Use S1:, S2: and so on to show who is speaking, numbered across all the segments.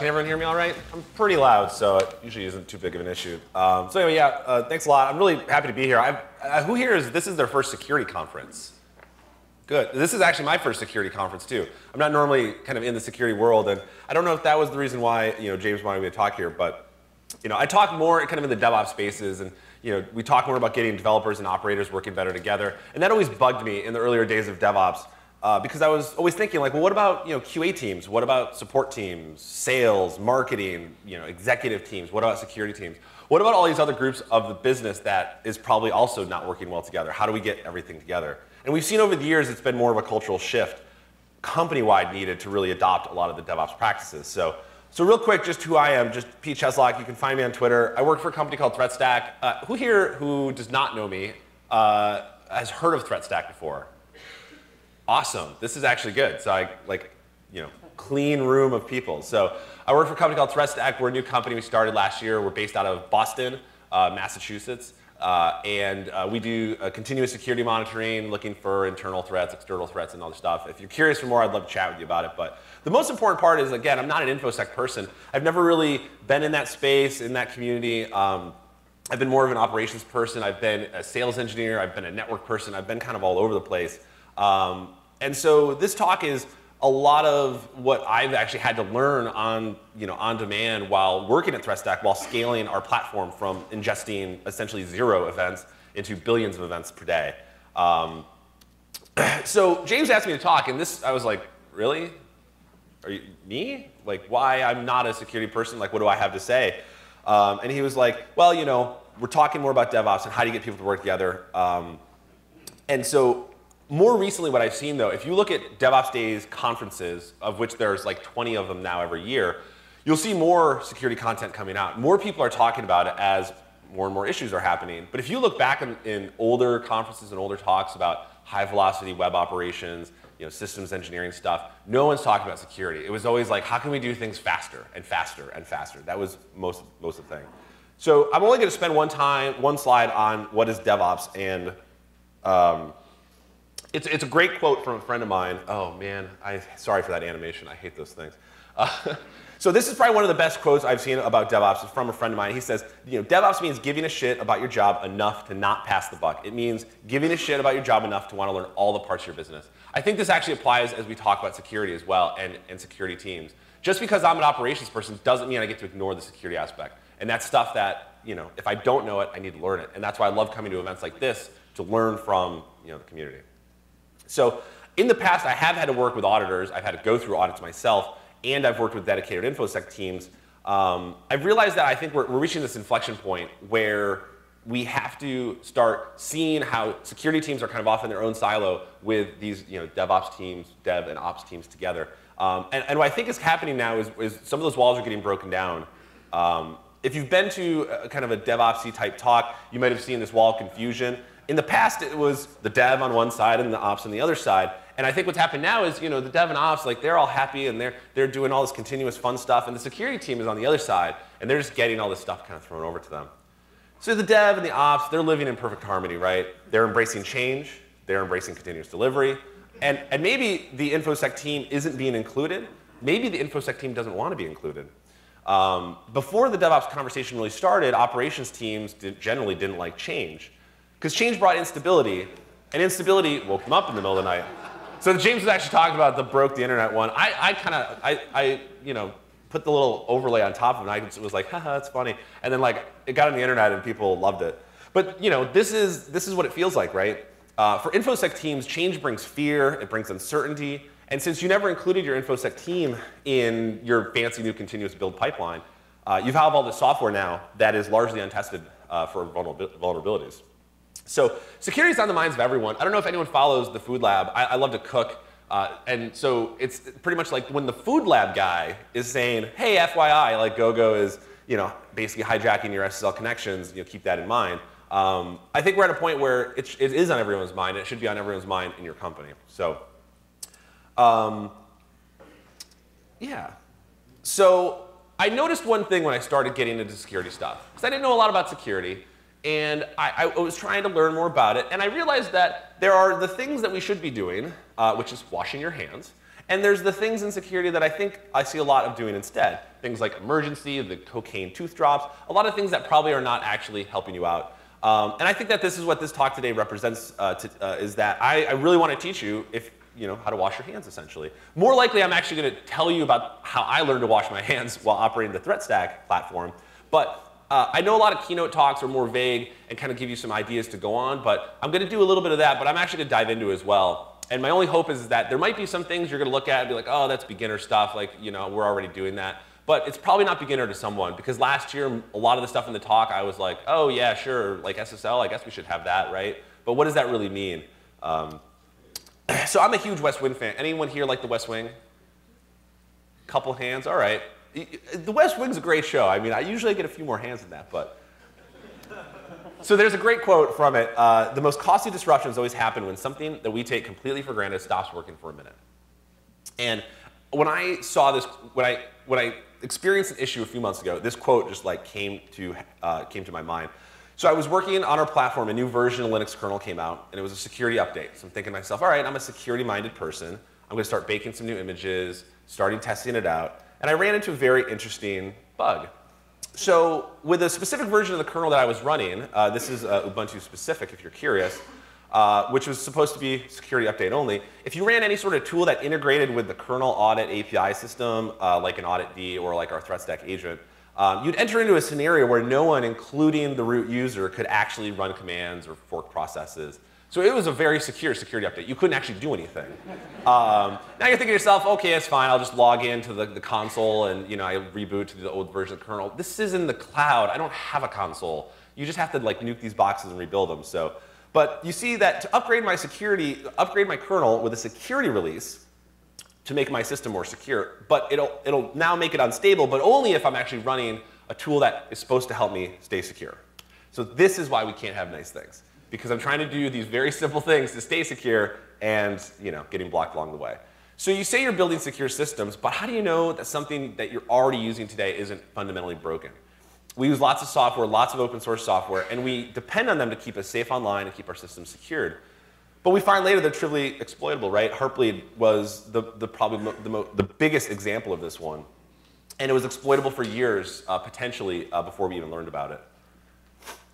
S1: Can everyone hear me all right? I'm pretty loud, so it usually isn't too big of an issue. Um, so anyway, yeah, uh, thanks a lot. I'm really happy to be here. Uh, who here is, this is their first security conference? Good. This is actually my first security conference too. I'm not normally kind of in the security world, and I don't know if that was the reason why you know James wanted me to talk here, but you know I talk more kind of in the DevOps spaces, and you know we talk more about getting developers and operators working better together, and that always bugged me in the earlier days of DevOps. Uh, because I was always thinking, like, well, what about you know QA teams? What about support teams, sales, marketing, you know, executive teams? What about security teams? What about all these other groups of the business that is probably also not working well together? How do we get everything together? And we've seen over the years it's been more of a cultural shift, company-wide needed to really adopt a lot of the DevOps practices. So, so real quick, just who I am, just Pete Cheslock. You can find me on Twitter. I work for a company called ThreatStack. Uh, who here who does not know me uh, has heard of ThreatStack before? Awesome. This is actually good. So I like, you know, clean room of people. So I work for a company called ThreatStack. We're a new company we started last year. We're based out of Boston, uh, Massachusetts. Uh, and uh, we do continuous security monitoring, looking for internal threats, external threats, and all this stuff. If you're curious for more, I'd love to chat with you about it. But the most important part is, again, I'm not an InfoSec person. I've never really been in that space, in that community. Um, I've been more of an operations person. I've been a sales engineer. I've been a network person. I've been kind of all over the place. Um, and so this talk is a lot of what I've actually had to learn on, you know, on demand while working at ThreatStack while scaling our platform from ingesting essentially zero events into billions of events per day. Um, so James asked me to talk, and this I was like, really? Are you me? Like, why I'm not a security person? Like, what do I have to say? Um, and he was like, well, you know, we're talking more about DevOps and how do you get people to work together. Um, and so more recently, what I've seen though, if you look at DevOps Days conferences, of which there's like 20 of them now every year, you'll see more security content coming out. More people are talking about it as more and more issues are happening. But if you look back in, in older conferences and older talks about high velocity web operations, you know, systems engineering stuff, no one's talking about security. It was always like, how can we do things faster and faster and faster? That was most, most of the thing. So I'm only going to spend one time, one slide on what is DevOps and um, it's, it's a great quote from a friend of mine. Oh man, I sorry for that animation. I hate those things. Uh, so this is probably one of the best quotes I've seen about DevOps. From a friend of mine. He says, you know, DevOps means giving a shit about your job enough to not pass the buck. It means giving a shit about your job enough to want to learn all the parts of your business. I think this actually applies as we talk about security as well and, and security teams. Just because I'm an operations person doesn't mean I get to ignore the security aspect. And that's stuff that, you know, if I don't know it, I need to learn it. And that's why I love coming to events like this to learn from, you know, the community. So in the past, I have had to work with auditors. I've had to go through audits myself, and I've worked with dedicated InfoSec teams. Um, I've realized that I think we're, we're reaching this inflection point where we have to start seeing how security teams are kind of off in their own silo with these you know, DevOps teams, dev and ops teams together. Um, and, and, what I think is happening now is, is, some of those walls are getting broken down. Um, if you've been to a, kind of a DevOpsy type talk, you might have seen this wall of confusion. In the past, it was the dev on one side and the ops on the other side. And I think what's happened now is, you know, the dev and ops, like they're all happy and they're, they're doing all this continuous fun stuff. And the security team is on the other side and they're just getting all this stuff kind of thrown over to them. So the dev and the ops, they're living in perfect harmony, right? They're embracing change. They're embracing continuous delivery. And, and maybe the InfoSec team isn't being included. Maybe the InfoSec team doesn't want to be included. Um, before the DevOps conversation really started, operations teams did, generally didn't like change. Because change brought instability, and instability woke them up in the middle of the night. So James was actually talking about the broke the internet one. I, I kind of, I, I, you know, put the little overlay on top of it, and I was like, haha, that's funny. And then like, it got on the internet and people loved it. But you know, this is, this is what it feels like, right? Uh, for InfoSec teams, change brings fear, it brings uncertainty, and since you never included your InfoSec team in your fancy new continuous build pipeline, uh, you have all this software now that is largely untested uh, for vulnerabilities. So security is on the minds of everyone. I don't know if anyone follows the Food Lab. I, I love to cook. Uh, and so it's pretty much like when the Food Lab guy is saying, hey, FYI, like GoGo is you know, basically hijacking your SSL connections, you know, keep that in mind. Um, I think we're at a point where it, it is on everyone's mind. It should be on everyone's mind in your company. So, um, yeah. So I noticed one thing when I started getting into security stuff, because I didn't know a lot about security and I, I, was trying to learn more about it, and I realized that there are the things that we should be doing, uh, which is washing your hands, And there's the things in security that I think I see a lot of doing instead. Things like emergency, the cocaine tooth drops, a lot of things that probably are not actually helping you out. Um, and I think that this is what this talk today represents, uh, to, uh, is that I, I really want to teach you if you know, how to wash your hands, essentially. More likely, I'm actually going to tell you about how I learned to wash my hands while operating the ThreatStack platform. But uh, I know a lot of keynote talks are more vague and kind of give you some ideas to go on, but I'm going to do a little bit of that, but I'm actually going to dive into as well. And my only hope is that there might be some things you're going to look at and be like, oh, that's beginner stuff, like, you know, we're already doing that. But it's probably not beginner to someone because last year, a lot of the stuff in the talk, I was like, oh, yeah, sure, like SSL, I guess we should have that, right? But what does that really mean? Um, so I'm a huge West Wing fan. Anyone here like the West Wing? Couple hands, all right. The West Wing's a great show. I mean, I usually get a few more hands than that, but. So there's a great quote from it. Uh, the most costly disruptions always happen when something that we take completely for granted stops working for a minute. And when I saw this, when I, when I experienced an issue a few months ago, this quote just like came to, uh, came to my mind. So I was working on our platform, a new version of Linux kernel came out, and it was a security update. So I'm thinking to myself, all right, I'm a security-minded person. I'm gonna start baking some new images, starting testing it out. And I ran into a very interesting bug. So with a specific version of the kernel that I was running, uh, this is uh, Ubuntu specific if you're curious, uh, which was supposed to be security update only. If you ran any sort of tool that integrated with the kernel audit API system, uh, like an auditd or like our threat stack agent, um, you'd enter into a scenario where no one, including the root user, could actually run commands or fork processes. So it was a very secure security update. You couldn't actually do anything. Um, now you're thinking to yourself, okay, it's fine. I'll just log into the, the console and you know I reboot to the old version of the kernel. This is in the cloud. I don't have a console. You just have to like nuke these boxes and rebuild them. So, but you see that to upgrade my security, upgrade my kernel with a security release, to make my system more secure. But it'll, it'll now make it unstable, but only if I'm actually running a tool that is supposed to help me stay secure. So this is why we can't have nice things. Because I'm trying to do these very simple things to stay secure and you know, getting blocked along the way. So you say you're building secure systems, but how do you know that something that you're already using today isn't fundamentally broken? We use lots of software, lots of open source software, and we depend on them to keep us safe online and keep our systems secured. But we find later they're trivially exploitable, right? Heartbleed was the, the probably the, the biggest example of this one. And it was exploitable for years, uh, potentially, uh, before we even learned about it.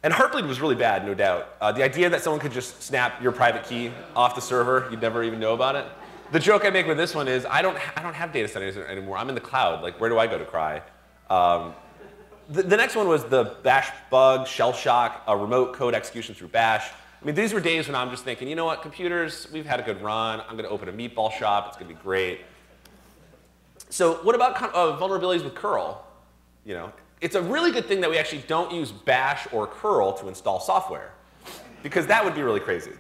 S1: And Heartbleed was really bad, no doubt. Uh, the idea that someone could just snap your private key off the server, you'd never even know about it. The joke I make with this one is I don't, I don't have data centers anymore. I'm in the cloud. Like, where do I go to cry? Um, the, the, next one was the bash bug, shell shock, a remote code execution through bash. I mean, these were days when I'm just thinking, you know what, computers, we've had a good run. I'm going to open a meatball shop. It's going to be great. So what about uh, vulnerabilities with curl? You know, it's a really good thing that we actually don't use bash or curl to install software because that would be really crazy.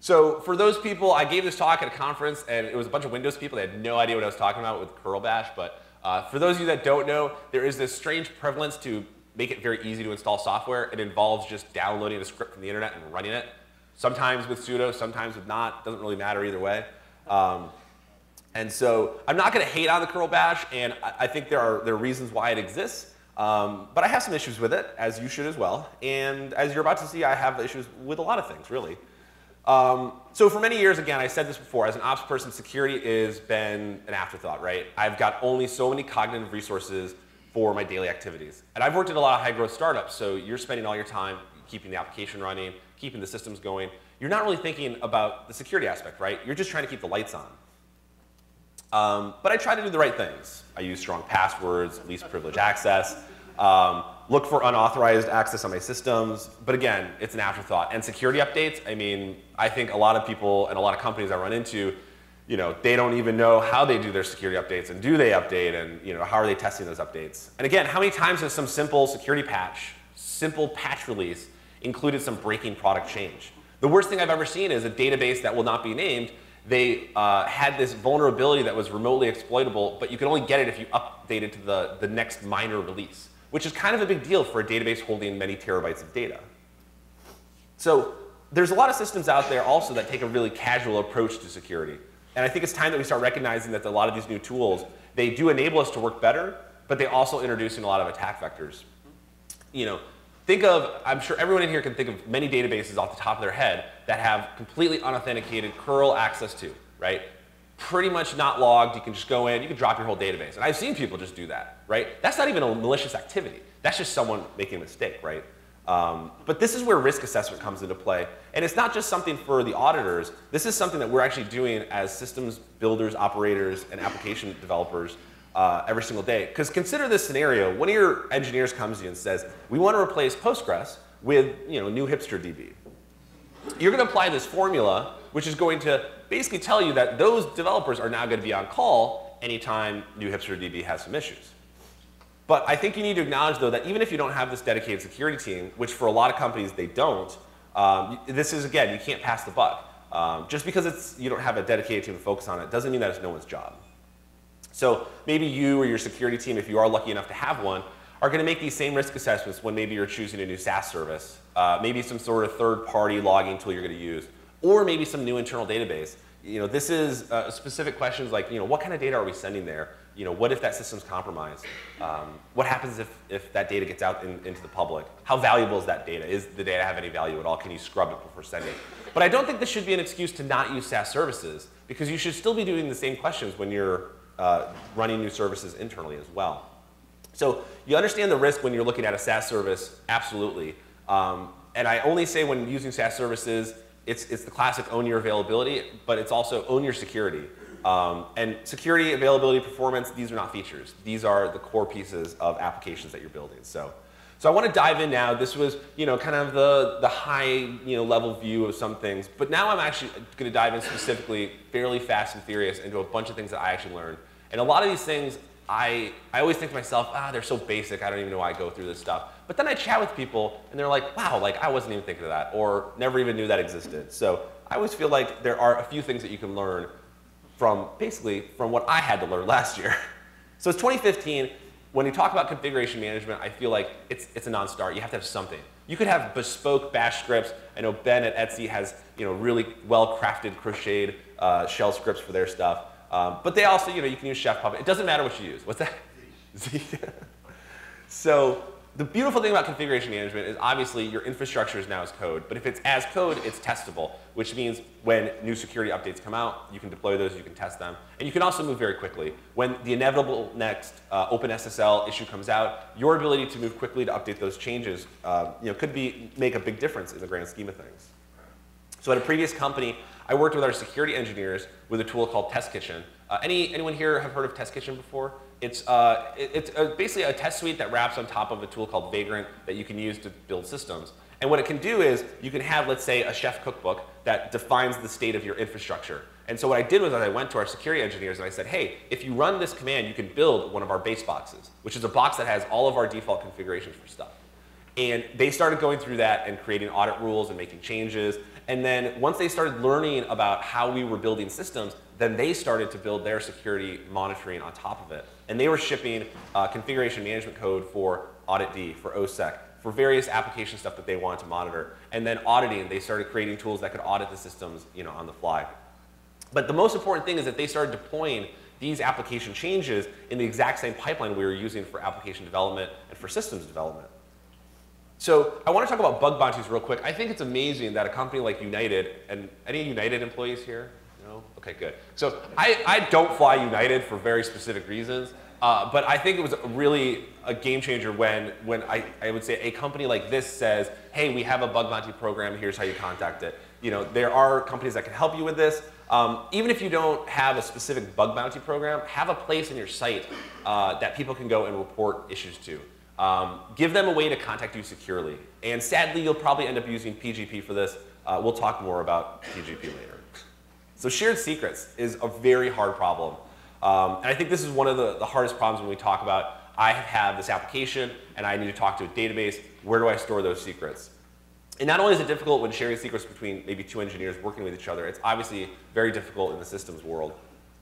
S1: So for those people, I gave this talk at a conference and it was a bunch of Windows people. They had no idea what I was talking about with curl bash. But uh, for those of you that don't know, there is this strange prevalence to make it very easy to install software. It involves just downloading a script from the internet and running it. Sometimes with sudo, sometimes with not. Doesn't really matter either way. Um, and so I'm not going to hate on the curl bash, and I, think there are, there are reasons why it exists. Um, but I have some issues with it, as you should as well. And as you're about to see, I have issues with a lot of things, really. Um, so for many years, again, I said this before, as an ops person, security has been an afterthought, right? I've got only so many cognitive resources for my daily activities. And I've worked at a lot of high growth startups, so you're spending all your time keeping the application running, keeping the systems going. You're not really thinking about the security aspect, right? You're just trying to keep the lights on. Um, but I try to do the right things. I use strong passwords, least privilege access, um, look for unauthorized access on my systems. But again, it's an afterthought. And security updates, I mean, I think a lot of people and a lot of companies I run into you know, they don't even know how they do their security updates and do they update and you know, how are they testing those updates. And again, how many times has some simple security patch, simple patch release included some breaking product change? The worst thing I've ever seen is a database that will not be named. They uh, had this vulnerability that was remotely exploitable, but you could only get it if you updated to the, the next minor release, which is kind of a big deal for a database holding many terabytes of data. So there's a lot of systems out there also that take a really casual approach to security. And I think it's time that we start recognizing that a lot of these new tools, they do enable us to work better, but they also introduce in a lot of attack vectors. You know, think of, I'm sure everyone in here can think of many databases off the top of their head that have completely unauthenticated curl access to, right? pretty much not logged. You can just go in, you can drop your whole database. And I've seen people just do that, right? That's not even a malicious activity. That's just someone making a mistake, right? Um, but this is where risk assessment comes into play. And it's not just something for the auditors. This is something that we're actually doing as systems builders, operators, and application developers uh, every single day. Because consider this scenario. One of your engineers comes to you and says, we want to replace Postgres with you know, new hipster DB. You're going to apply this formula, which is going to basically tell you that those developers are now going to be on call anytime new hipster DB has some issues. But I think you need to acknowledge, though, that even if you don't have this dedicated security team, which for a lot of companies they don't, um, this is, again, you can't pass the buck. Um, just because it's, you don't have a dedicated team to focus on it doesn't mean that it's no one's job. So maybe you or your security team, if you are lucky enough to have one, are going to make these same risk assessments when maybe you're choosing a new SaaS service, uh, maybe some sort of third-party logging tool you're going to use, or maybe some new internal database. You know, this is uh, specific questions like, you know, what kind of data are we sending there? You know, what if that system's compromised? Um, what happens if, if that data gets out in, into the public? How valuable is that data? Is the data have any value at all? Can you scrub it before sending? But I don't think this should be an excuse to not use SaaS services because you should still be doing the same questions when you're uh, running new services internally as well. So you understand the risk when you're looking at a SaaS service, absolutely. Um, and I only say when using SaaS services, it's, it's the classic own your availability, but it's also own your security. Um, and security, availability, performance, these are not features. These are the core pieces of applications that you're building. So, so I want to dive in now. This was, you know, kind of the, the high, you know, level view of some things. But now I'm actually going to dive in specifically, fairly fast and furious, into a bunch of things that I actually learned. And a lot of these things I, I always think to myself, ah, they're so basic, I don't even know why I go through this stuff. But then I chat with people and they're like, wow, like I wasn't even thinking of that or never even knew that existed. So I always feel like there are a few things that you can learn from basically from what I had to learn last year. So it's 2015. When you talk about configuration management, I feel like it's, it's a non-starter. You have to have something. You could have bespoke bash scripts. I know Ben at Etsy has you know, really well-crafted, crocheted uh, shell scripts for their stuff. Um, but they also, you know, you can use Chef Puppet. It doesn't matter what you use. What's that? Z. so the beautiful thing about configuration management is obviously your infrastructure is now as code, but if it's as code, it's testable, which means when new security updates come out, you can deploy those, you can test them, and you can also move very quickly. When the inevitable next uh, OpenSSL issue comes out, your ability to move quickly to update those changes uh, you know, could be, make a big difference in the grand scheme of things. So at a previous company, I worked with our security engineers with a tool called Test Kitchen. Uh, any, anyone here have heard of Test Kitchen before? It's, uh, it, it's a, basically a test suite that wraps on top of a tool called Vagrant that you can use to build systems. And what it can do is you can have, let's say, a chef cookbook that defines the state of your infrastructure. And so what I did was I went to our security engineers and I said, hey, if you run this command, you can build one of our base boxes, which is a box that has all of our default configurations for stuff. And they started going through that and creating audit rules and making changes. And then once they started learning about how we were building systems, then they started to build their security monitoring on top of it. And they were shipping uh, configuration management code for Audit D, for OSSEC, for various application stuff that they wanted to monitor. And then auditing, they started creating tools that could audit the systems you know, on the fly. But the most important thing is that they started deploying these application changes in the exact same pipeline we were using for application development and for systems development. So I want to talk about bug bounties real quick. I think it's amazing that a company like United, and any United employees here? No? Okay, good. So I, I don't fly United for very specific reasons, uh, but I think it was really a game changer when, when I, I would say a company like this says, hey, we have a bug bounty program, here's how you contact it. You know, there are companies that can help you with this. Um, even if you don't have a specific bug bounty program, have a place in your site uh, that people can go and report issues to. Um, give them a way to contact you securely. And sadly, you'll probably end up using PGP for this. Uh, we'll talk more about PGP later. So shared secrets is a very hard problem. Um, and I think this is one of the, the hardest problems when we talk about, I have this application and I need to talk to a database. Where do I store those secrets? And not only is it difficult when sharing secrets between maybe two engineers working with each other, it's obviously very difficult in the systems world.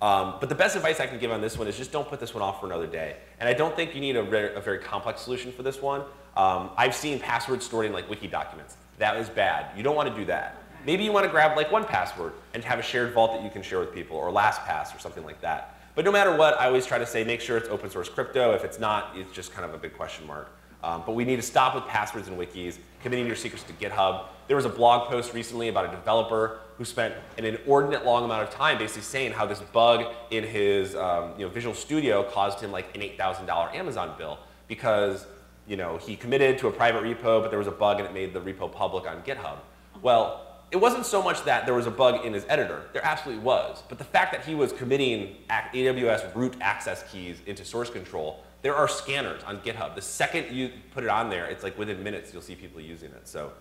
S1: Um, but the best advice I can give on this one is just don't put this one off for another day. And I don't think you need a, very, a very complex solution for this one. Um, I've seen passwords stored in like wiki documents. That is bad. You don't want to do that. Maybe you want to grab like 1Password and have a shared vault that you can share with people or LastPass or something like that. But no matter what, I always try to say make sure it's open source crypto. If it's not, it's just kind of a big question mark. Um, but we need to stop with passwords and wikis committing your secrets to GitHub. There was a blog post recently about a developer who spent an inordinate long amount of time basically saying how this bug in his um, you know, Visual Studio caused him like an $8,000 Amazon bill because you know, he committed to a private repo, but there was a bug and it made the repo public on GitHub. Well, it wasn't so much that there was a bug in his editor. There absolutely was. But the fact that he was committing AWS root access keys into source control, there are scanners on GitHub. The second you put it on there, it's like within minutes you'll see people using it. So,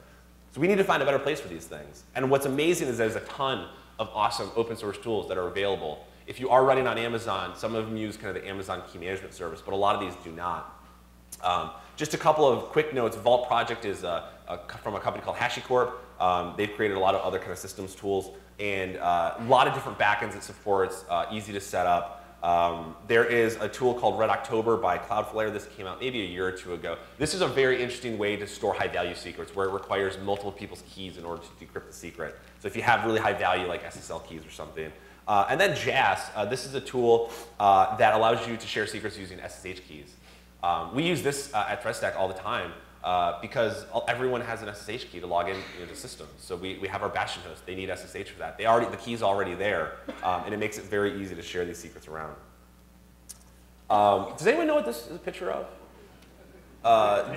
S1: so we need to find a better place for these things. And what's amazing is there's a ton of awesome open source tools that are available. If you are running on Amazon, some of them use kind of the Amazon key management service, but a lot of these do not. Um, just a couple of quick notes. Vault Project is uh, a, from a company called HashiCorp. Um, they've created a lot of other kind of systems tools and uh, a lot of different backends it supports, uh, easy to set up. Um, there is a tool called Red October by Cloudflare. This came out maybe a year or two ago. This is a very interesting way to store high value secrets where it requires multiple people's keys in order to decrypt the secret. So if you have really high value like SSL keys or something. Uh, and then jass, uh, this is a tool uh, that allows you to share secrets using SSH keys. Um, we use this uh, at ThreatStack all the time uh, because everyone has an SSH key to log in into systems. So we, we have our Bastion host. They need SSH for that. They already, the key's already there, um, and it makes it very easy to share these secrets around. Um, does anyone know what this is a picture of? Uh,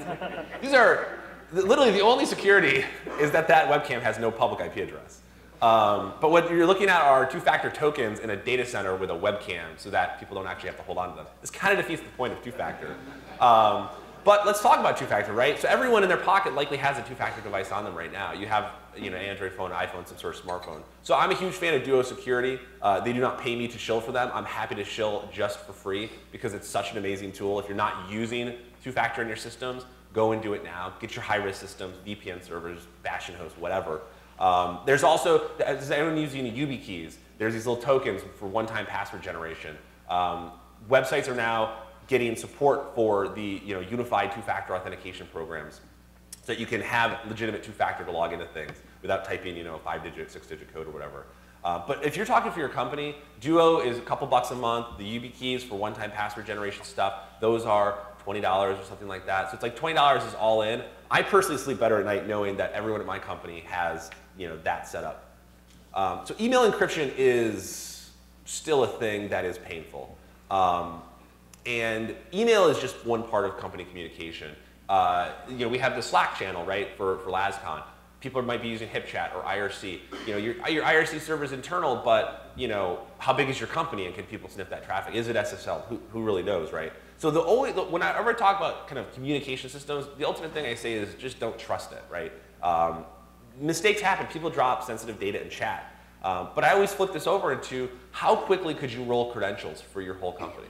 S1: these are literally the only security is that that webcam has no public IP address. Um, but what you're looking at are two-factor tokens in a data center with a webcam so that people don't actually have to hold on to them. This kind of defeats the point of two-factor. Um, but let's talk about two-factor, right? So everyone in their pocket likely has a two-factor device on them right now. You have you know, Android phone, iPhone, some sort of smartphone. So I'm a huge fan of Duo Security. Uh, they do not pay me to shill for them. I'm happy to shill just for free because it's such an amazing tool. If you're not using two-factor in your systems, go and do it now. Get your high-risk systems, VPN servers, Bastion hosts, whatever. Um, there's also, is anyone using YubiKeys? There's these little tokens for one-time password generation. Um, websites are now getting support for the you know, unified two-factor authentication programs so that you can have legitimate two-factor to log into things without typing you know, five-digit, six-digit code or whatever. Uh, but if you're talking for your company, Duo is a couple bucks a month. The YubiKeys for one-time password generation stuff, those are $20 or something like that. So it's like $20 is all in. I personally sleep better at night knowing that everyone at my company has you know, that set up. Um, so email encryption is still a thing that is painful. Um, and email is just one part of company communication. Uh, you know, we have the Slack channel, right, for, for LASCON. People might be using HipChat or IRC. You know, your, your IRC server is internal, but, you know, how big is your company and can people sniff that traffic? Is it SSL? Who, who really knows, right? So the only, the, when I ever talk about kind of communication systems, the ultimate thing I say is just don't trust it, right? Um, mistakes happen. People drop sensitive data in chat. Um, but I always flip this over into how quickly could you roll credentials for your whole company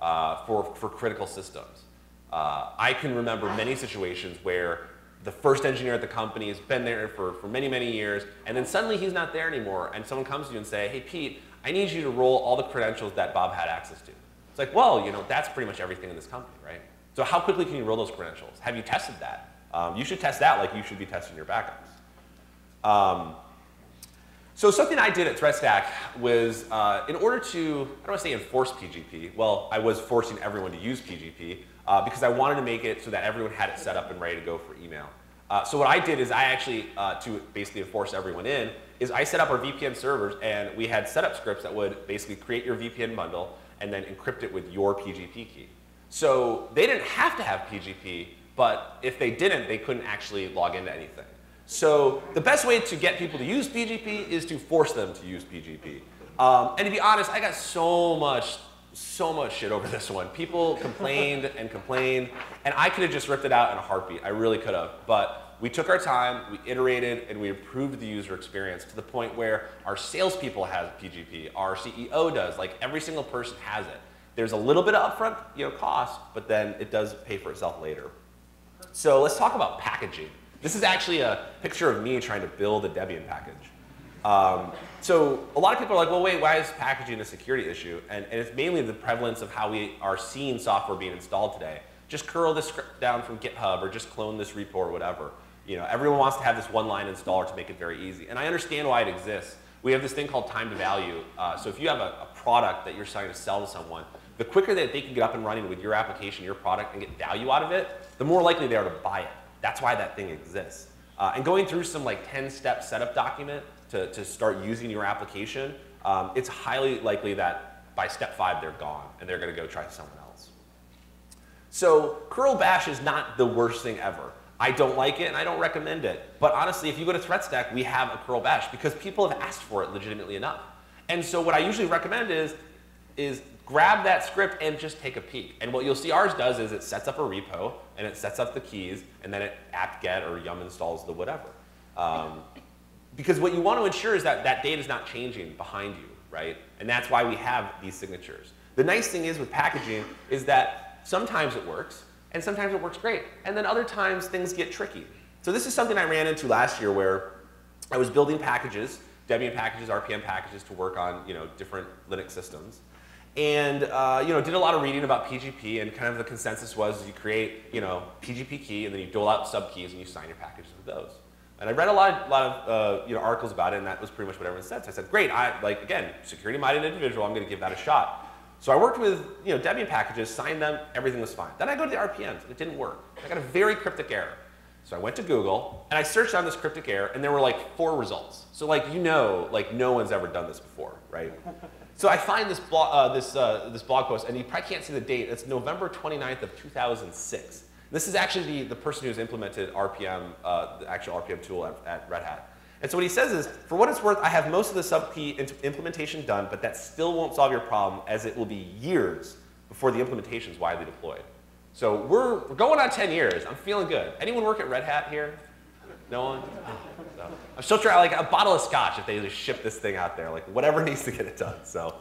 S1: uh, for, for critical systems. Uh, I can remember many situations where the first engineer at the company has been there for, for many, many years, and then suddenly he's not there anymore, and someone comes to you and say, hey, Pete, I need you to roll all the credentials that Bob had access to. It's like, well, you know, that's pretty much everything in this company, right? So how quickly can you roll those credentials? Have you tested that? Um, you should test that like you should be testing your backups. Um, so something I did at ThreatStack was, uh, in order to, I don't want to say enforce PGP, well, I was forcing everyone to use PGP uh, because I wanted to make it so that everyone had it set up and ready to go for email. Uh, so what I did is I actually, uh, to basically enforce everyone in, is I set up our VPN servers and we had setup scripts that would basically create your VPN bundle and then encrypt it with your PGP key. So they didn't have to have PGP, but if they didn't, they couldn't actually log into anything. So the best way to get people to use PGP is to force them to use PGP. Um, and to be honest, I got so much, so much shit over this one. People complained and complained, and I could have just ripped it out in a heartbeat. I really could have. But we took our time, we iterated, and we improved the user experience to the point where our salespeople have PGP, our CEO does, like every single person has it. There's a little bit of upfront you know, cost, but then it does pay for itself later. So let's talk about packaging. This is actually a picture of me trying to build a Debian package. Um, so a lot of people are like, well, wait, why is packaging a security issue? And, and, it's mainly the prevalence of how we are seeing software being installed today. Just curl this script down from GitHub or just clone this repo or whatever. You know, everyone wants to have this one-line installer to make it very easy. And I understand why it exists. We have this thing called time to value. Uh, so if you have a, a product that you're trying to sell to someone, the quicker that they can get up and running with your application, your product, and get value out of it, the more likely they are to buy it. That's why that thing exists. Uh, and going through some like 10-step setup document to, to start using your application, um, it's highly likely that by step five they're gone and they're going to go try someone else. So curl bash is not the worst thing ever. I don't like it and I don't recommend it. But honestly, if you go to ThreatStack, we have a curl bash because people have asked for it legitimately enough. And so what I usually recommend is, is grab that script and just take a peek. And what you'll see ours does is it sets up a repo and it sets up the keys and then it apt-get or yum installs the whatever. Um, because what you want to ensure is that that data is not changing behind you, right? And that's why we have these signatures. The nice thing is with packaging is that sometimes it works and sometimes it works great. And then other times things get tricky. So this is something I ran into last year where I was building packages, Debian packages, RPM packages to work on you know, different Linux systems. And uh, you know, did a lot of reading about PGP and kind of the consensus was you create you know, PGP key and then you dole out subkeys and you sign your packages with those. And I read a lot of, lot of uh, you know, articles about it and that was pretty much what everyone said. So I said, great, I, like again, security-minded individual, I'm gonna give that a shot. So I worked with you know, Debian packages, signed them, everything was fine. Then I go to the RPMs, and it didn't work. I got a very cryptic error. So I went to Google, and I searched on this cryptic error, and there were like four results. So like you know, like no one's ever done this before, right? So I find this, blog, uh, this, uh, this blog post, and you probably can't see the date. It's November 29th of 2006. This is actually the, the person who's implemented RPM, uh, the actual RPM tool at, at Red Hat. And so what he says is, for what it's worth, I have most of the subkey implementation done, but that still won't solve your problem as it will be years before the implementation is widely deployed. So we're, we're going on 10 years. I'm feeling good. Anyone work at Red Hat here? No one? So I'm still trying, like a bottle of scotch if they just ship this thing out there, like whatever needs to get it done. So,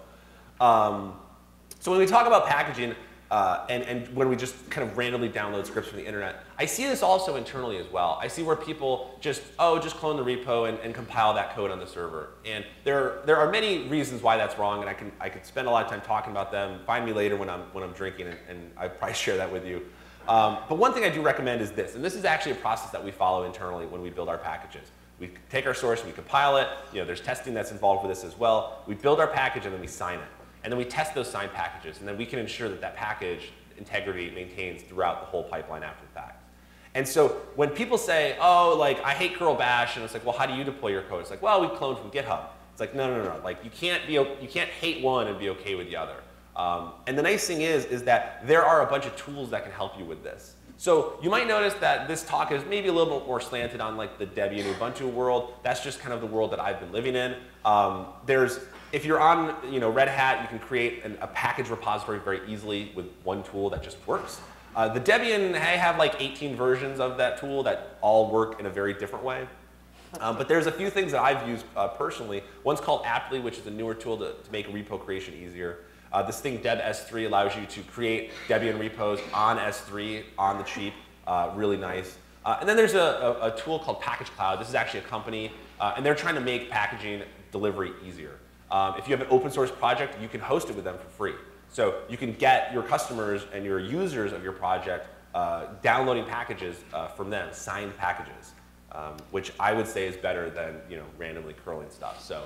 S1: um, so when we talk about packaging, uh, and, and when we just kind of randomly download scripts from the internet. I see this also internally as well. I see where people just, oh, just clone the repo and, and compile that code on the server. And there, there are many reasons why that's wrong, and I, can, I could spend a lot of time talking about them. Find me later when I'm, when I'm drinking, and, and I probably share that with you. Um, but one thing I do recommend is this, and this is actually a process that we follow internally when we build our packages. We take our source, we compile it, you know, there's testing that's involved with this as well. We build our package and then we sign it. And then we test those signed packages, and then we can ensure that that package integrity maintains throughout the whole pipeline after the fact. And so when people say, oh, like, I hate curl bash, and it's like, well, how do you deploy your code? It's like, well, we cloned from GitHub. It's like, no, no, no, no. Like, you can't, be, you can't hate one and be okay with the other. Um, and the nice thing is, is that there are a bunch of tools that can help you with this. So you might notice that this talk is maybe a little bit more slanted on like the Debian Ubuntu world. That's just kind of the world that I've been living in. Um, there's if you're on you know, Red Hat, you can create an, a package repository very easily with one tool that just works. Uh, the Debian, I have like 18 versions of that tool that all work in a very different way. Um, but there's a few things that I've used uh, personally. One's called Aptly, which is a newer tool to, to make repo creation easier. Uh, this thing, Deb S3, allows you to create Debian repos on S3 on the cheap. Uh, really nice. Uh, and then there's a, a, a, tool called Package Cloud. This is actually a company, uh, and they're trying to make packaging delivery easier. Um, if you have an open source project, you can host it with them for free. So you can get your customers and your users of your project uh, downloading packages uh, from them, signed packages, um, which I would say is better than you know randomly curling stuff. So,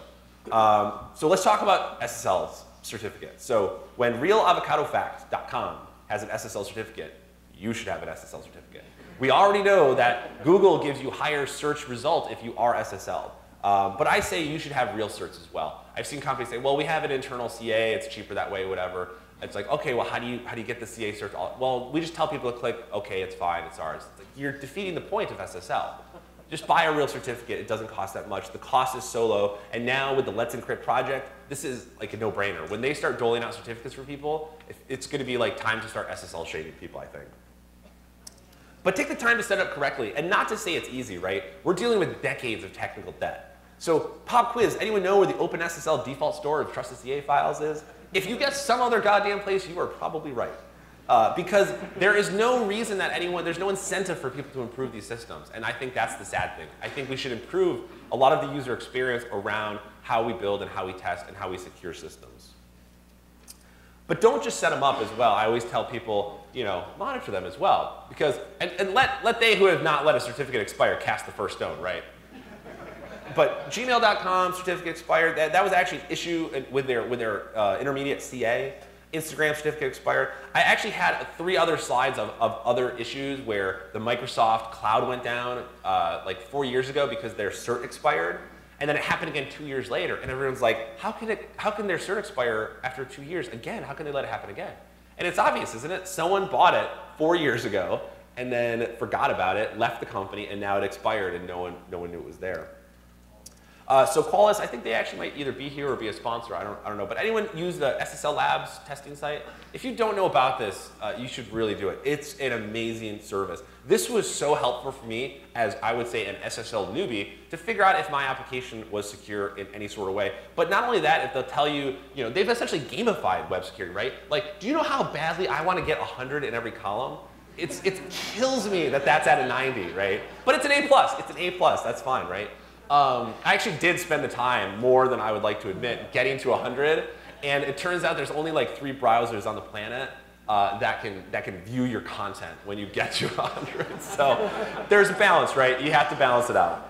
S1: um, so let's talk about SSL's certificate. So when realavocadofact.com has an SSL certificate, you should have an SSL certificate. We already know that Google gives you higher search result if you are SSL. Um, but I say you should have real certs as well. I've seen companies say, well, we have an internal CA, it's cheaper that way, whatever. It's like, okay, well, how do you, how do you get the CA cert? Well, we just tell people to click, okay, it's fine, it's ours. It's like, you're defeating the point of SSL. Just buy a real certificate, it doesn't cost that much. The cost is so low. And now with the Let's Encrypt project, this is like a no-brainer. When they start doling out certificates for people, it's gonna be like time to start SSL shading people, I think. But take the time to set up correctly, and not to say it's easy, right? We're dealing with decades of technical debt. So pop quiz, anyone know where the OpenSSL default store of trusted CA files is? If you guess some other goddamn place, you are probably right. Uh, because there is no reason that anyone, there's no incentive for people to improve these systems. And I think that's the sad thing. I think we should improve a lot of the user experience around how we build and how we test and how we secure systems. But don't just set them up as well. I always tell people, you know, monitor them as well. Because, and, and let, let they who have not let a certificate expire cast the first stone, right? but gmail.com certificate expired. That, that was actually an issue with their, with their uh, intermediate CA. Instagram certificate expired. I actually had three other slides of, of other issues where the Microsoft cloud went down uh, like four years ago because their cert expired. And then it happened again two years later, and everyone's like, how can, it, how can their cert expire after two years? Again, how can they let it happen again? And it's obvious, isn't it? Someone bought it four years ago and then forgot about it, left the company, and now it expired and no one, no one knew it was there. Uh, so Qualys, I think they actually might either be here or be a sponsor. I don't, I don't know. But anyone use the SSL Labs testing site? If you don't know about this, uh, you should really do it. It's an amazing service. This was so helpful for me as I would say an SSL newbie to figure out if my application was secure in any sort of way. But not only that, if they'll tell you, you know, they've essentially gamified web security, right? Like, do you know how badly I want to get 100 in every column? It's, it kills me that that's at a 90, right? But it's an A plus. It's an A plus. That's fine, right? Um, I actually did spend the time, more than I would like to admit, getting to 100. And it turns out there's only like three browsers on the planet uh, that, can, that can view your content when you get to 100. So there's a balance, right? You have to balance it out.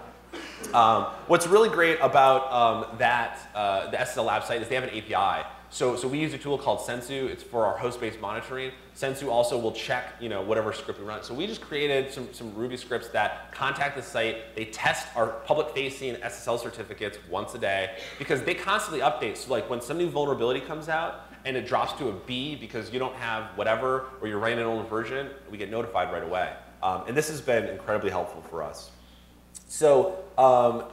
S1: Um, what's really great about um, that, uh, the SSL Lab site is they have an API. So, so we use a tool called Sensu. It's for our host-based monitoring. Sensu also will check, you know, whatever script we run. So we just created some, some Ruby scripts that contact the site. They test our public-facing SSL certificates once a day because they constantly update. So like when some new vulnerability comes out and it drops to a B because you don't have whatever or you're running an older version, we get notified right away. Um, and this has been incredibly helpful for us. So um,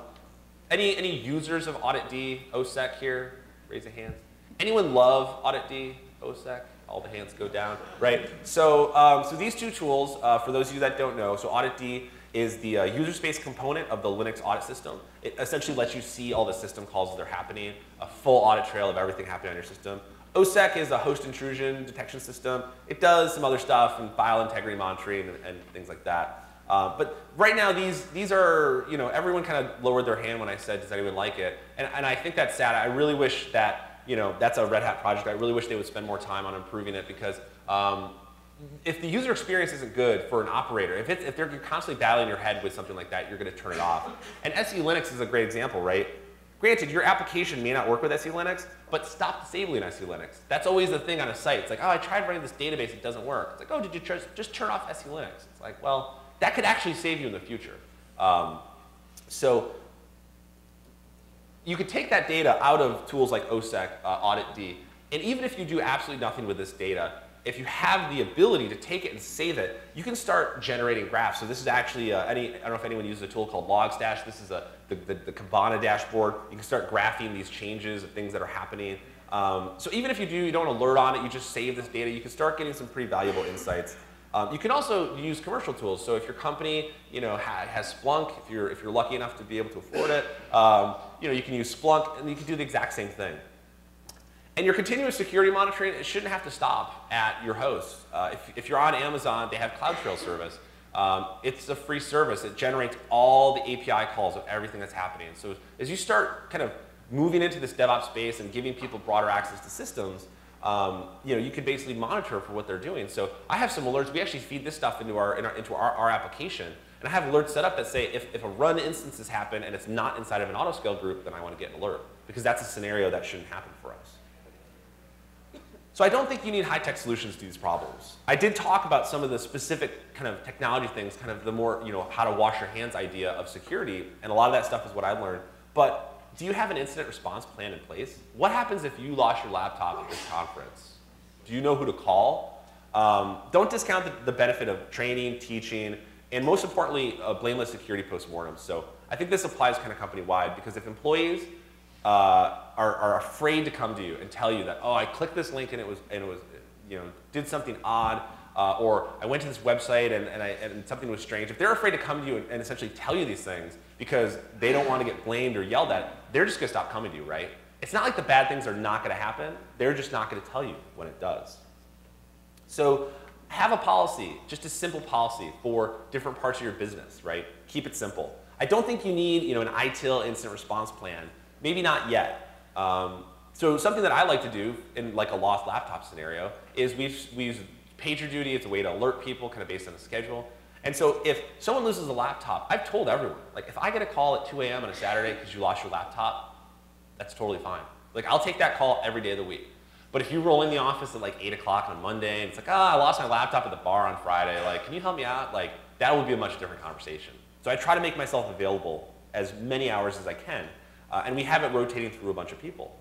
S1: any, any users of AuditD, OSSEC here? Raise a hand. Anyone love AuditD, OSSEC? All the hands go down, right? So, um, so these two tools, uh, for those of you that don't know, so AuditD is the uh, user space component of the Linux audit system. It essentially lets you see all the system calls as they're happening, a full audit trail of everything happening on your system. OSSEC is a host intrusion detection system. It does some other stuff and file integrity monitoring and, and things like that. Uh, but right now, these, these are, you know, everyone kind of lowered their hand when I said, does anyone like it? And, and I think that's sad. I really wish that you know, that's a Red Hat project. I really wish they would spend more time on improving it because um, if the user experience isn't good for an operator, if, if they're constantly battling your head with something like that, you're going to turn it off. And SE Linux is a great example, right? Granted, your application may not work with SE Linux, but stop disabling SE Linux. That's always the thing on a site. It's like, oh, I tried running this database, it doesn't work. It's like, oh, did you just, just turn off SE Linux? It's like, well, that could actually save you in the future. Um, so you could take that data out of tools like OSSEC, uh, AuditD, and even if you do absolutely nothing with this data, if you have the ability to take it and save it, you can start generating graphs. So this is actually, uh, any, I don't know if anyone uses a tool called Logstash. This is a, the, the, the Kibana dashboard. You can start graphing these changes of things that are happening. Um, so even if you do, you don't alert on it, you just save this data, you can start getting some pretty valuable insights. Um, you can also use commercial tools. So if your company, you know, ha has Splunk, if you're if you're lucky enough to be able to afford it, um, you know, you can use Splunk, and you can do the exact same thing. And your continuous security monitoring, it shouldn't have to stop at your host. Uh, if, if you're on Amazon, they have CloudTrail service. Um, it's a free service. It generates all the API calls of everything that's happening. So as you start kind of moving into this DevOps space and giving people broader access to systems, um, you know, you could basically monitor for what they're doing. So I have some alerts. We actually feed this stuff into our, in our into our, our, application. And I have alerts set up that say if, if a run instance has happened and it's not inside of an autoscale group, then I want to get an alert. Because that's a scenario that shouldn't happen for us. So I don't think you need high-tech solutions to these problems. I did talk about some of the specific kind of technology things, kind of the more, you know, how to wash your hands idea of security. And a lot of that stuff is what I learned. But do you have an incident response plan in place? What happens if you lost your laptop at this conference? Do you know who to call? Um, don't discount the, the, benefit of training, teaching, and most importantly, a blameless security postmortem. So I think this applies kind of company-wide because if employees uh, are, are, afraid to come to you and tell you that, oh, I clicked this link and it was, and it was you know, did something odd, uh, or I went to this website and, and, I, and, something was strange, if they're afraid to come to you and, and, essentially tell you these things because they don't want to get blamed or yelled at, they're just going to stop coming to you, right? It's not like the bad things are not going to happen. They're just not going to tell you when it does. So have a policy, just a simple policy for different parts of your business, right? Keep it simple. I don't think you need you know, an ITIL incident response plan. Maybe not yet. Um, so something that I like to do in like a lost laptop scenario is we we use PagerDuty, it's a way to alert people kind of based on the schedule. And so if someone loses a laptop, I've told everyone, like if I get a call at 2 a.m. on a Saturday because you lost your laptop, that's totally fine. Like I'll take that call every day of the week. But if you roll in the office at like 8 o'clock on Monday and it's like, ah, I lost my laptop at the bar on Friday, like, can you help me out? Like, that would be a much different conversation. So I try to make myself available as many hours as I can. Uh, and we have it rotating through a bunch of people.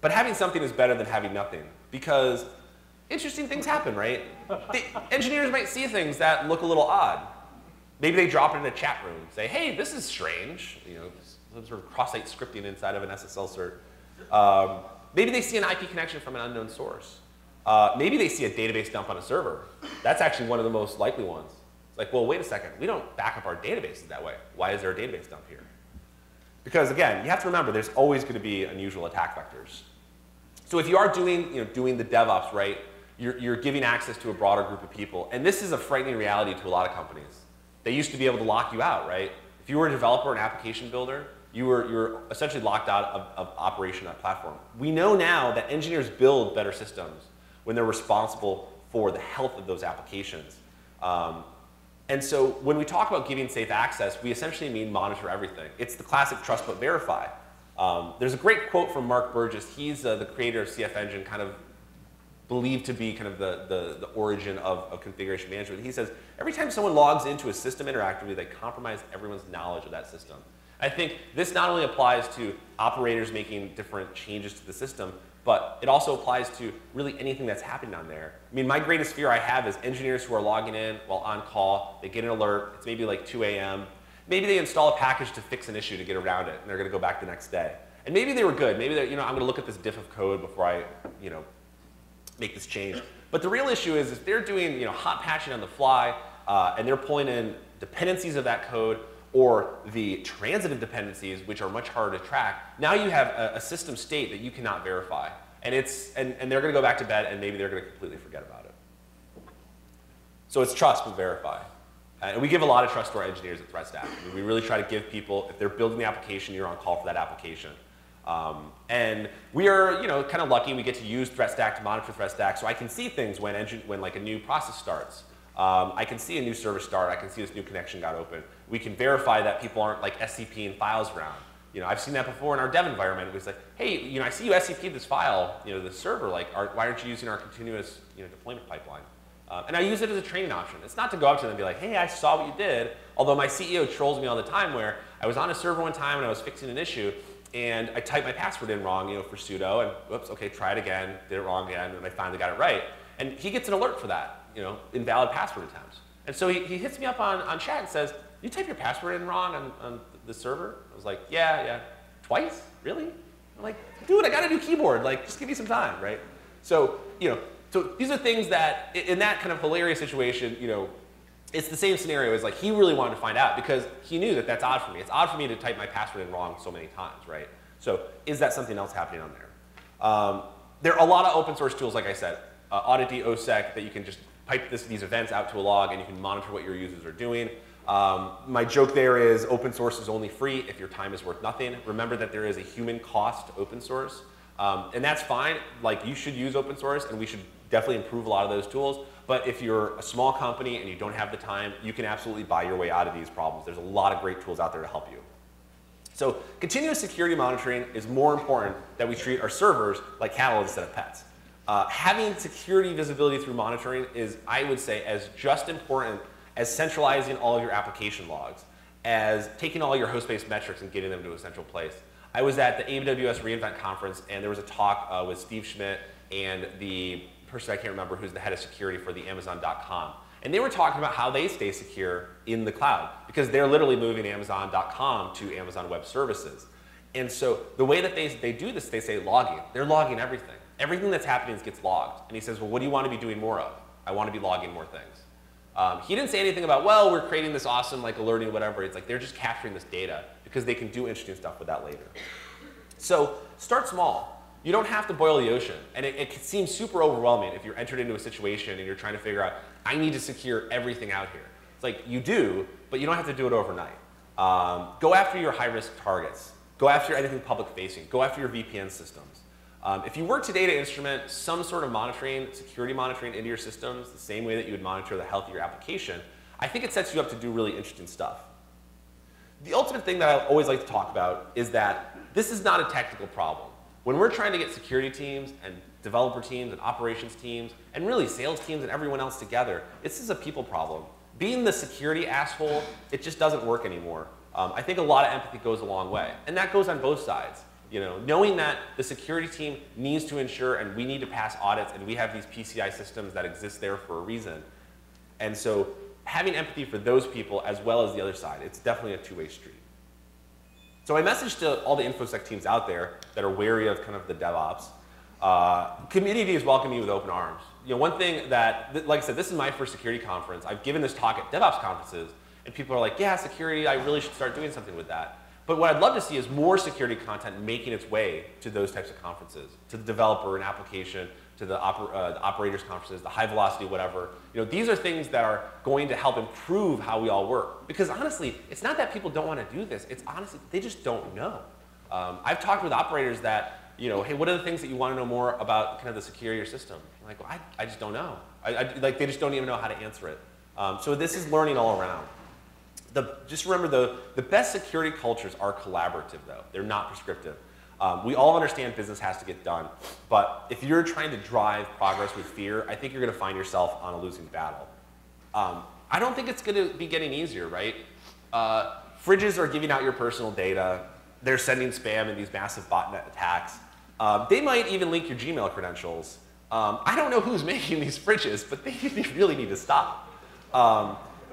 S1: But having something is better than having nothing because interesting things happen, right? The engineers might see things that look a little odd. Maybe they drop it in a chat room, say, hey, this is strange, you know, some sort of cross-site scripting inside of an SSL cert. Um, maybe they see an IP connection from an unknown source. Uh, maybe they see a database dump on a server. That's actually one of the most likely ones. It's like, well, wait a second, we don't back up our databases that way. Why is there a database dump here? Because again, you have to remember there's always going to be unusual attack vectors. So if you are doing, you know, doing the DevOps right, you're, you're giving access to a broader group of people. And this is a frightening reality to a lot of companies. They used to be able to lock you out, right? If you were a developer, an application builder, you were, you were essentially locked out of, of operation of that platform. We know now that engineers build better systems when they're responsible for the health of those applications. Um, and so when we talk about giving safe access, we essentially mean monitor everything. It's the classic trust but verify. Um, there's a great quote from Mark Burgess. He's uh, the creator of CF Engine, kind of believed to be kind of the, the, the origin of, of, configuration management. He says, every time someone logs into a system interactively, they compromise everyone's knowledge of that system. I think this not only applies to operators making different changes to the system, but it also applies to really anything that's happening on there. I mean, my greatest fear I have is engineers who are logging in while on call, they get an alert, it's maybe like 2 a.m., maybe they install a package to fix an issue to get around it, and they're gonna go back the next day. And maybe they were good, maybe they're, you know, I'm gonna look at this diff of code before I, you know, make this change. But the real issue is if they're doing, you know, hot patching on the fly, uh, and they're pulling in dependencies of that code, or the transitive dependencies, which are much harder to track, now you have a, a system state that you cannot verify. And, it's, and, and they're going to go back to bed and maybe they're going to completely forget about it. So it's trust but verify. Uh, and we give a lot of trust to our engineers at ThreatStack. I mean, we really try to give people, if they're building the application, you're on call for that application. Um, and we are, you know, kind of lucky. We get to use ThreatStack to monitor ThreatStack, so I can see things when, engine, when like a new process starts. Um, I can see a new service start. I can see this new connection got open. We can verify that people aren't like SCPing files around. You know, I've seen that before in our dev environment. It's like, hey, you know, I see you SCP this file, you know, the server. Like, are, why aren't you using our continuous, you know, deployment pipeline? Uh, and I use it as a training option. It's not to go up to them and be like, hey, I saw what you did. Although my CEO trolls me all the time where I was on a server one time and I was fixing an issue and I typed my password in wrong, you know, for sudo and whoops, okay, try it again, did it wrong again, and I finally got it right. And he gets an alert for that you know, invalid password attempts. And so he, he hits me up on, on chat and says, you type your password in wrong on, on the server? I was like, yeah, yeah. Twice? Really? I'm like, dude, I got a new keyboard. Like, just give me some time, right? So, you know, so these are things that, in that kind of hilarious situation, you know, it's the same scenario as like he really wanted to find out because he knew that that's odd for me. It's odd for me to type my password in wrong so many times, right? So is that something else happening on there? Um, there are a lot of open source tools, like I said, uh, Audit OSSEC that you can just pipe this, these events out to a log and you can monitor what your users are doing. Um, my joke there is open source is only free if your time is worth nothing. Remember that there is a human cost to open source. Um, and that's fine. Like you should use open source and we should definitely improve a lot of those tools. But if you're a small company and you don't have the time, you can absolutely buy your way out of these problems. There's a lot of great tools out there to help you. So continuous security monitoring is more important that we treat our servers like cattle instead of pets. Uh, having security visibility through monitoring is, I would say, as just important as centralizing all of your application logs, as taking all your host-based metrics and getting them to a central place. I was at the AWS reInvent conference, and there was a talk uh, with Steve Schmidt and the person I can't remember who's the head of security for the Amazon.com. And they were talking about how they stay secure in the cloud because they're literally moving Amazon.com to Amazon Web Services. And so the way that they, they do this, they say logging. They're logging everything. Everything that's happening gets logged. And he says, well, what do you want to be doing more of? I want to be logging more things. Um, he didn't say anything about, well, we're creating this awesome like alerting, whatever. It's like they're just capturing this data because they can do interesting stuff with that later. So start small. You don't have to boil the ocean. And it, it seems super overwhelming if you're entered into a situation and you're trying to figure out, I need to secure everything out here. It's like you do, but you don't have to do it overnight. Um, go after your high risk targets. Go after anything public facing. Go after your VPN systems. Um, if you were to data instrument some sort of monitoring, security monitoring into your systems, the same way that you would monitor the health of your application, I think it sets you up to do really interesting stuff. The ultimate thing that I always like to talk about is that this is not a technical problem. When we're trying to get security teams and developer teams and operations teams and really sales teams and everyone else together, this is a people problem. Being the security asshole, it just doesn't work anymore. Um, I think a lot of empathy goes a long way, and that goes on both sides. You know, knowing that the security team needs to ensure and we need to pass audits and we have these PCI systems that exist there for a reason. And so having empathy for those people as well as the other side, it's definitely a two-way street. So my message to all the InfoSec teams out there that are wary of kind of the DevOps, uh, community is welcoming you with open arms. You know, one thing that, like I said, this is my first security conference. I've given this talk at DevOps conferences, and people are like, yeah, security, I really should start doing something with that. But what I'd love to see is more security content making its way to those types of conferences, to the developer and application, to the, oper uh, the, operators conferences, the high velocity, whatever. You know, these are things that are going to help improve how we all work. Because honestly, it's not that people don't want to do this. It's honestly, they just don't know. Um, I've talked with operators that, you know, hey, what are the things that you want to know more about kind of the security of your system? I'm like, well, I, I just don't know. I, I, like, they just don't even know how to answer it. Um, so this is learning all around. The, just remember, the, the best security cultures are collaborative, though. They're not prescriptive. Um, we all understand business has to get done, but if you're trying to drive progress with fear, I think you're going to find yourself on a losing battle. Um, I don't think it's going to be getting easier, right? Uh, fridges are giving out your personal data. They're sending spam in these massive botnet attacks. Um, they might even link your Gmail credentials. Um, I don't know who's making these fridges, but they really need to stop.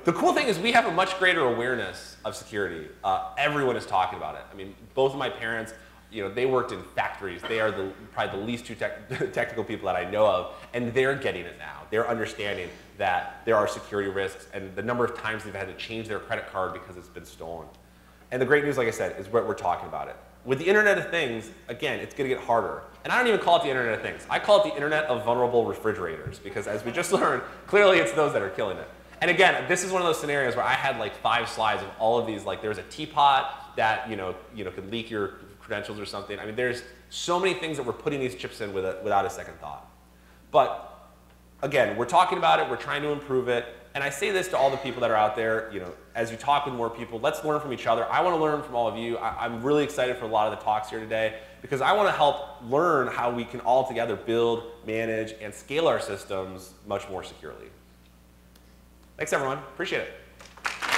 S1: The cool thing is we have a much greater awareness of security. Uh, everyone is talking about it. I mean, both of my parents you know, they worked in factories. They are the, probably the least two tech, technical people that I know of, and they're getting it now. They're understanding that there are security risks and the number of times they've had to change their credit card because it's been stolen. And the great news, like I said, is what we're talking about it. With the Internet of Things, again, it's going to get harder. And I don't even call it the Internet of Things. I call it the Internet of Vulnerable Refrigerators because as we just learned, clearly it's those that are killing it. And again, this is one of those scenarios where I had like five slides of all of these. Like there's a teapot that you know, you know could leak your credentials or something. I mean, there's so many things that we're putting these chips in with a, without a second thought. But again, we're talking about it, we're trying to improve it, and I say this to all the people that are out there, you know, as you talk with more people, let's learn from each other. I want to learn from all of you. I, am really excited for a lot of the talks here today because I want to help learn how we can all together build, manage, and scale our systems much more securely. Thanks, everyone. Appreciate it.